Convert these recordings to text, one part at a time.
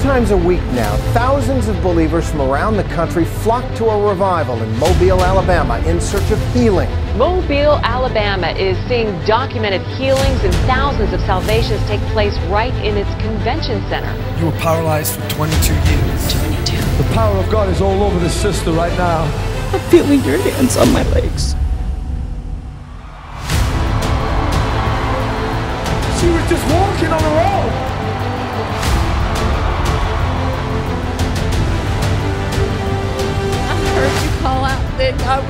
times a week now, thousands of believers from around the country flock to a revival in Mobile, Alabama in search of healing. Mobile, Alabama is seeing documented healings and thousands of salvations take place right in its convention center. You were paralyzed for 22 years. 22. The power of God is all over this sister right now. I'm feeling your hands on my legs. She was just walking on her own.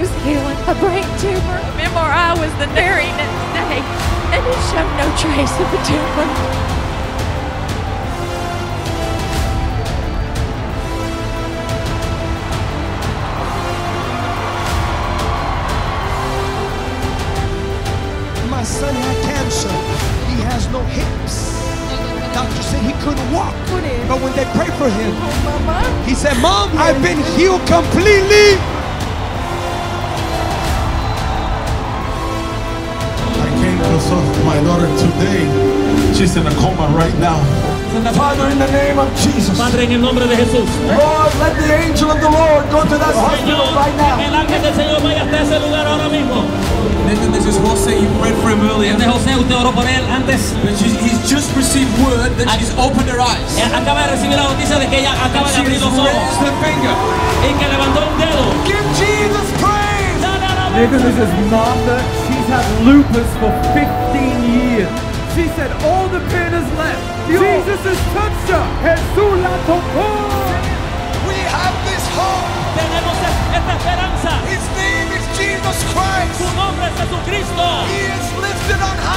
Was healing a brain tumor. MRI was the very next day, and it showed no trace of the tumor. My son had cancer. He has no hips. Doctor said he couldn't walk. But when they prayed for him, oh, he said, Mom, I've been healed completely. She's in a coma right now. Father, in the name of Jesus. Padre, en el nombre de Jesús. Lord, let the angel of the Lord go to that hospital Señor, right now. el ángel del Señor vaya hasta ese lugar ahora mismo. Nathan, this is Jose. You prayed for him earlier. Este José, usted oró por él antes. But she's, he's just received word that she's opened her eyes. Eh, Acaba de recibir la noticia de que ella acaba de abrir los ojos raised her finger. y que levantó un dedo. Give Jesus praise. Nathan, this is Martha. She's had lupus for 15 years. She said all the pain is left. Jesus has touched her. Jesús la tocó. We have this hope. Tenemos esta esperanza. His name is Jesus Christ. Su nombre es Jesucristo. He is lifted on high.